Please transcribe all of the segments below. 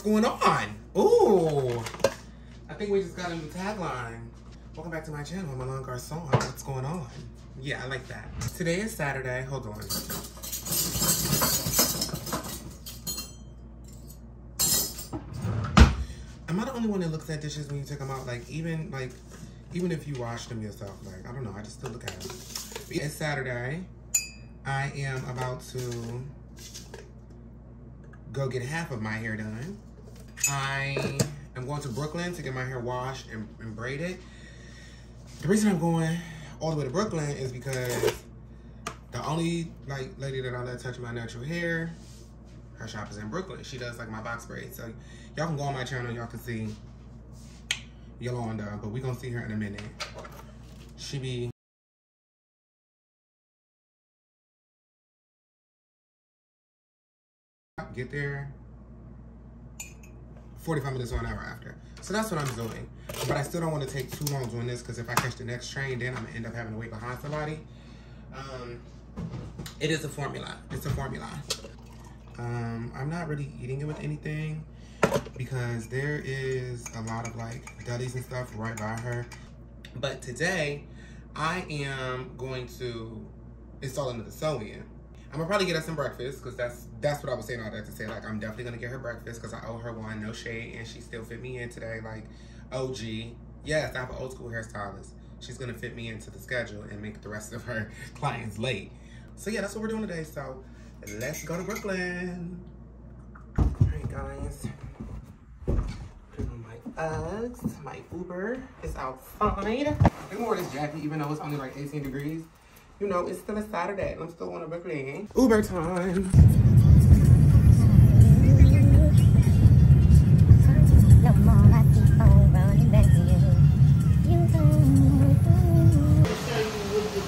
what's going on? Ooh, I think we just got a new tagline. Welcome back to my channel, Milan Garcon. What's going on? Yeah, I like that. Today is Saturday. Hold on. Am I the only one that looks at dishes when you take them out? Like, even, like, even if you wash them yourself, like, I don't know, I just still look at them. It's Saturday. I am about to go get half of my hair done. I am going to Brooklyn to get my hair washed and, and braided. The reason I'm going all the way to Brooklyn is because the only like lady that I let touch my natural hair, her shop is in Brooklyn. She does like my box braids. So y'all can go on my channel, y'all can see Yolanda, but we gonna see her in a minute. She be get there 45 minutes or an hour after. So that's what I'm doing. But I still don't want to take too long doing this because if I catch the next train, then I'm going to end up having to wait behind somebody. Um, it is a formula. It's a formula. Um, I'm not really eating it with anything because there is a lot of like delis and stuff right by her. But today, I am going to install another sew-in. I'm gonna probably get her some breakfast because that's that's what I was saying all that to say. Like I'm definitely gonna get her breakfast because I owe her one, no shade, and she still fit me in today. Like OG, yes, I have an old school hairstylist. She's gonna fit me into the schedule and make the rest of her clients late. So yeah, that's what we're doing today. So let's go to Brooklyn. All right, guys. My Uggs. My Uber is outside. I wore this jacket even though it's only like 18 degrees. You know, it's still a Saturday. I'm still on a Brooklyn. Uber time.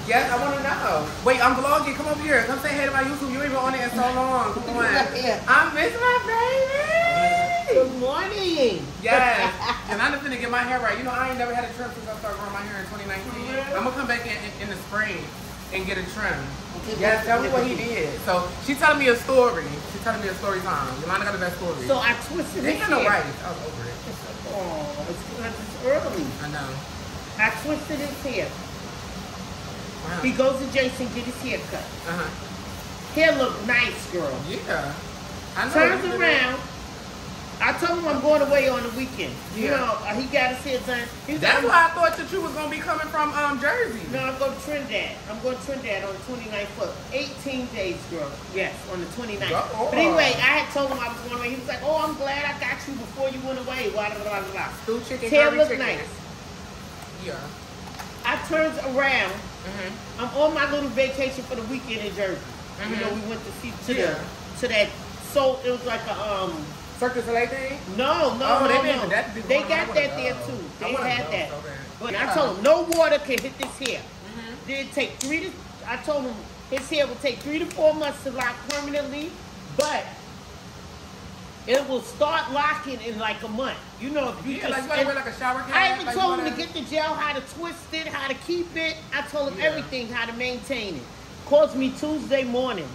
Yes, I want to know. Wait, I'm vlogging. Come over here. Come say hey to my YouTube. You ain't been on it in so long. Come on. I miss my baby. Good morning. Yes. and I'm just gonna get my hair right. You know, I ain't never had a trim since I started growing my hair in 2019. I'm gonna come back in, in, in the spring and get a trim. Yes, tell me what he did. So she's telling me a story. She's telling me a story time. Yolanda got the best story. So I twisted They his got no hair. rice. I was over it. Oh, it's, it's early. I know. I twisted his hair. Wow. He goes to Jason, get his hair cut. Uh-huh. Hair look nice, girl. Yeah. I know. Turns it. I told him I'm going away on the weekend. You Yeah. know, uh, he got his hair done. He That's why I thought that you was gonna be coming from um Jersey. No, I'm going to Trinidad. I'm going to Trinidad on the 29th for 18 days, girl. Yes, on the 29th. Go But anyway. I had told him I was going away. He was like, oh, I'm glad I got you before you went away. Blah, blah, blah, blah. Stew chicken, Hair curry look chicken. nice. Yeah. I turns around. Mm-hmm. I'm on my little vacation for the weekend in Jersey. You Mhm. know, we went to see to Yeah. the to that. So it was like a um. Soleil thing? No, no, Oh, no, they no. that they going on. I got that there too. They had that. so. But Yeah. I told him no water can hit this hair. Mhm. Did it take three to? I told him his hair will take three to four months to lock permanently, but it will start locking in like a month. You know, if you Yeah, just like you wear like a shower cap. I even like told him to get the gel, how to twist it, how to keep it. I told him Yeah. everything, how to maintain it. Calls me Tuesday morning.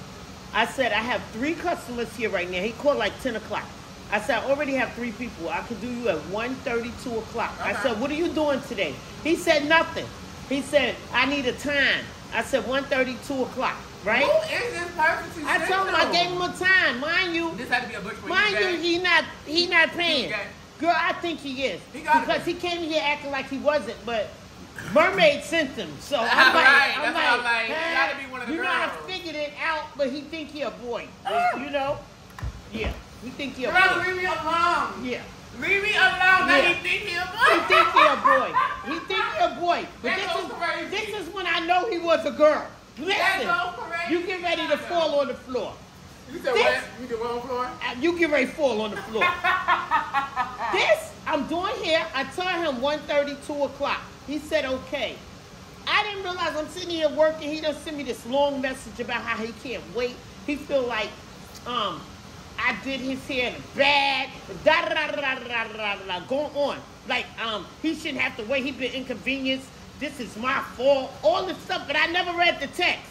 I said, I have three customers here right now. He called like 10 o'clock. I said, I already have three people. I could do you at 1.30, 2 o'clock. I said, what are you doing today? He said, nothing. He said, I need a time. I said, 1.30, 2 o'clock, right? Who is this person I told him I gave him a time. Mind you, This had to be a bush Mind you. you, he not he not paying. Girl, I think he is. He because be. he came here acting like he wasn't, but Mermaid sent him. So I'm Right, like, that's I'm what I'm like, like, gotta be one of the you know, I girls. figured it out, but he think he a boy. Ah. You know? Yeah. He think he a Girl, boy. leave me alone. Yeah. Leave me alone. Now Yeah. he think he a He boy. think he a boy. He think he a boy. But That this goes is crazy. this is when I know he was a girl. That Listen, crazy. you get ready to fall on the floor. You said This- what? You did what on floor? Uh, You get ready to fall on the floor. this I'm doing here. I told him 1.30, 2 o'clock. He said okay. I didn't realize I'm sitting here working. He just sent me this long message about how he can't wait. He feel like um I did his hair bad. a da da da da da da da, going on. Like, um, he shouldn't have to wait. He been inconvenienced. This is my fault. All this stuff, but I never read the text.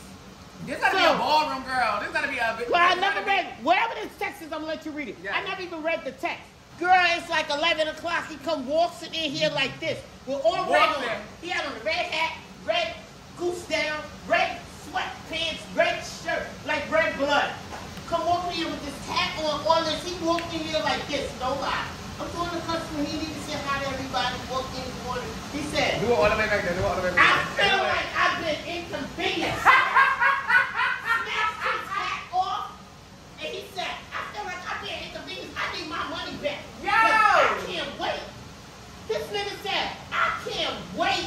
This gotta so, be a ballroom girl. This gotta be a. Well, I never read be... whatever this text is. I'm gonna let you read it. Yeah. I never even read the text. Girl, it's like 11 o'clock. He come walking in here like this. We're all red. There. He had on a red hat, red goose down, red sweatpants, red shirt, like red blood. Come walk in here with this hat on, all this. He walked in here like this, no lie. I'm doing the customer. He need to say hi to everybody. Walk in the morning. He said, Do it all the way back there. Do it all the way I back there. feel like I've been inconvenienced. Snatched his hat off, and he said, I feel like I've been inconvenienced. I need my money back. Yo! 'Cause I can't wait. This nigga said, I can't wait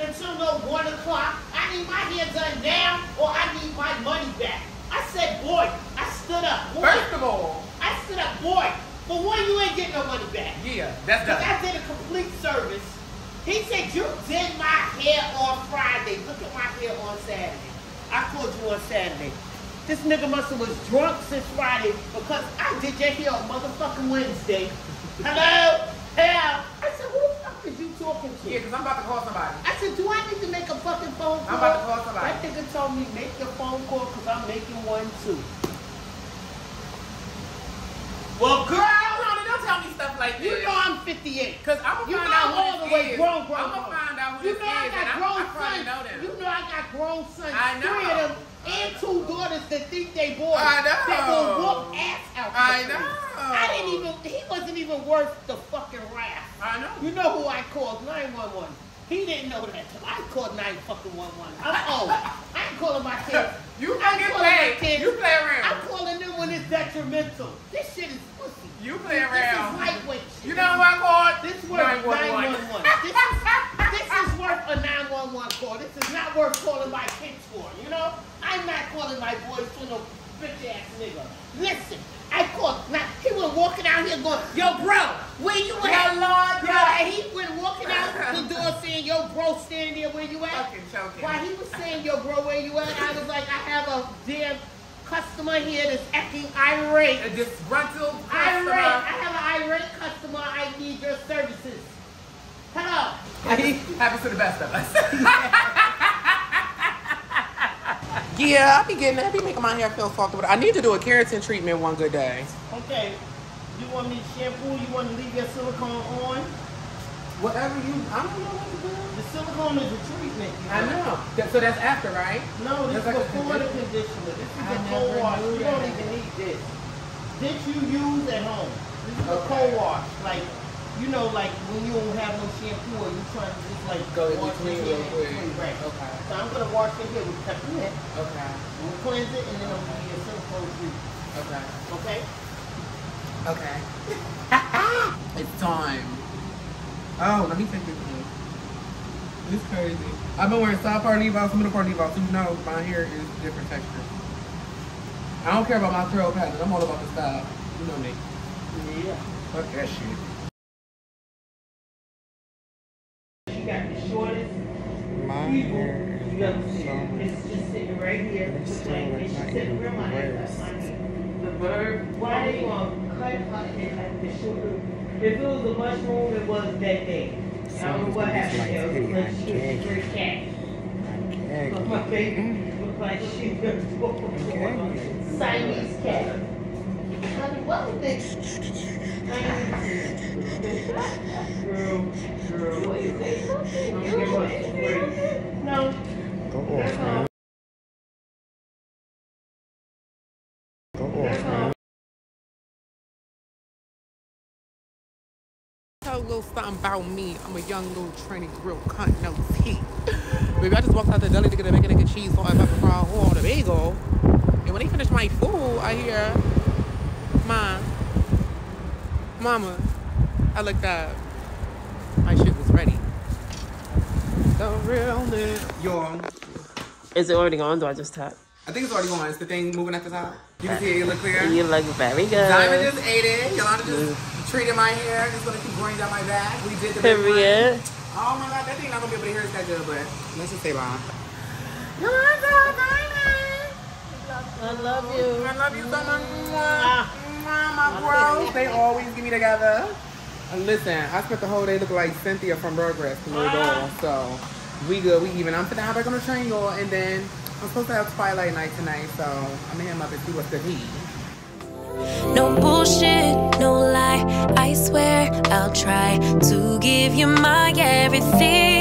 until no one o'clock. I need my hair done now, or I need my money back. I said, boy, I stood up. Boy, First of all, I stood up, boy. For one, you ain't getting no money back. yeah, that's Because done. I did a complete service. He said, you did my hair on Friday. Look at my hair on Saturday. I called you on Saturday. This nigga must have was drunk since Friday because I did your hair on motherfucking Wednesday. Hello? Hell. I said, who the fuck is you talking to? Yeah, because I'm about to call somebody. I said, do I need to make a fucking phone call? I'm about to call somebody. That nigga told me, make your phone call because I'm making one too. Well, girl, Tony, don't tell me stuff like this. you know I'm 58. Because I'm going to find out all the way grown, grown, I'm going to find out who You know I got grown sons. You know I got grown sons. I know. Three of them and two daughters that think they boys. I know. That will whoop ass out. I know. I didn't even. He wasn't even worth the fucking wrath. I know. You know who I called? 911. He didn't know that till I called 9 fucking 11. I'm old. I ain't calling my kids. You don't calling my kids. You play around. I'm calling them when it's detrimental. This shit is pussy. You play This around. This is lightweight shit. You know what, called? This worth 911. This is, this is worth a 911 call. This is not worth calling my kids for. You know? I'm not calling my boys for no bitch ass nigga. Listen, I called. Now, he was walking out here going, Yo, bro, where you at? Lord, Yo, and he went walking out the door saying, Yo, bro, standing there where you at? Fucking choking. While he was saying, Yo, bro, where you at? I was like, I have a damn customer here that's acting irate. A disgruntled customer. Irate. customer. I have an irate customer. I need your services. Hello. Happens to the best of us. yeah, I be getting, I be making my hair feel soft, but I need to do a keratin treatment one good day. Okay. You want me to shampoo? You want to leave your silicone on? Whatever you, I don't know what to do. The silicone is a treatment. you I know. That- so that's after, right? No, this is That's like before the conditioner. conditioner. This is I a never cold wash. knew You don't that. even need this. This you use at home. This is a Okay. cold wash. Like, you know, like when you don't have no shampoo or you trying to just like Go wash between your real hair quick. Right. Okay. So I'm gonna wash your hair with peppermint. Okay. We'll cleanse it and then I'm gonna give you a silicone treatment. Okay. Okay? Okay. it's time. Oh, let me take this one. It's crazy. I've been wearing soft part Levi's, middle part Levi's. So you know my hair is different texture. I don't care about my throw patterns. I'm all about the style. You know me. Yeah. Fuck that shit. You got the shortest. My You hair is got so it's just sitting right here. It's It's like, like it's not sitting even real my head. worse. That's my head. The bird. Why they gonna cut her head like the shorter? If it was a mushroom, it was that day. I don't know what happened Like. It was like she was gagging. cat. I'm My baby looked like she was. Siamese cat. Honey, what was this? Girl, girl. What is it? Don't give us a break. No. Go off, Tell a little something about me. I'm a young little trendy real cunt, no teeth. Baby, I just walked out the deli to get a bacon, egg, and cheese, salt, and pepper fry, oh, or the bagel. And when they finish my food, I hear, Mom, Mama, I looked up. My shit was ready. The realness. Y'all, Is it already on? Do I just tap? I think it's already going. It's the thing moving at the top. You can see it, you look clear. You look very good. Diamond just ate it. Yolanda just mm. treated my hair. Just gonna keep growing down my back. We did the big one. Period. Oh my god, that thing not gonna be able to hear us that good, but let's just stay bye. I love you. I love you so much. Ah. Mwah. Mwah, my bros. They always get me together. And listen, I spent the whole day looking like Cynthia from Rugrats from Little Doll. Ah. So we good, we even. I'm sitting down back on the train, y'all, and then I'm supposed to have Twilight night tonight, so I'm gonna hit him up and see what's good he. No bullshit, no lie. I swear I'll try to give you my everything.